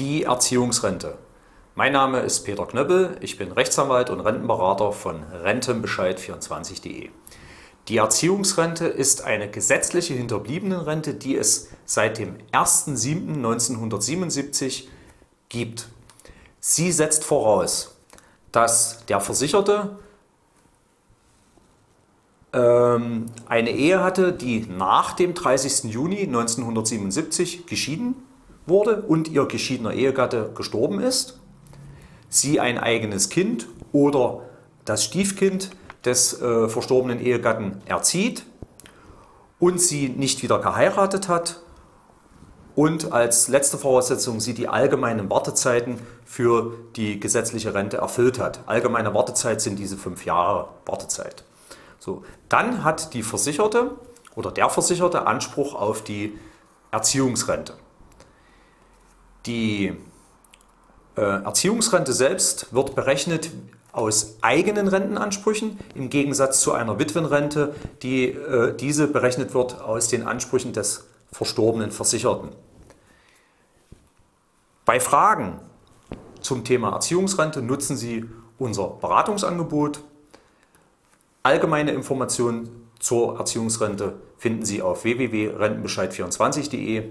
Die Erziehungsrente. Mein Name ist Peter Knöppel, ich bin Rechtsanwalt und Rentenberater von Rentenbescheid24.de. Die Erziehungsrente ist eine gesetzliche Hinterbliebenenrente, die es seit dem 1.7.1977 gibt. Sie setzt voraus, dass der Versicherte ähm, eine Ehe hatte, die nach dem 30. Juni 1977 geschieden wurde und ihr geschiedener Ehegatte gestorben ist, sie ein eigenes Kind oder das Stiefkind des äh, verstorbenen Ehegatten erzieht und sie nicht wieder geheiratet hat und als letzte Voraussetzung sie die allgemeinen Wartezeiten für die gesetzliche Rente erfüllt hat. Allgemeine Wartezeit sind diese fünf Jahre Wartezeit. So, dann hat die Versicherte oder der Versicherte Anspruch auf die Erziehungsrente. Die äh, Erziehungsrente selbst wird berechnet aus eigenen Rentenansprüchen im Gegensatz zu einer Witwenrente, die äh, diese berechnet wird aus den Ansprüchen des verstorbenen Versicherten. Bei Fragen zum Thema Erziehungsrente nutzen Sie unser Beratungsangebot. Allgemeine Informationen zur Erziehungsrente finden Sie auf www.rentenbescheid24.de.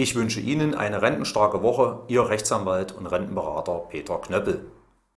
Ich wünsche Ihnen eine rentenstarke Woche, Ihr Rechtsanwalt und Rentenberater Peter Knöppel.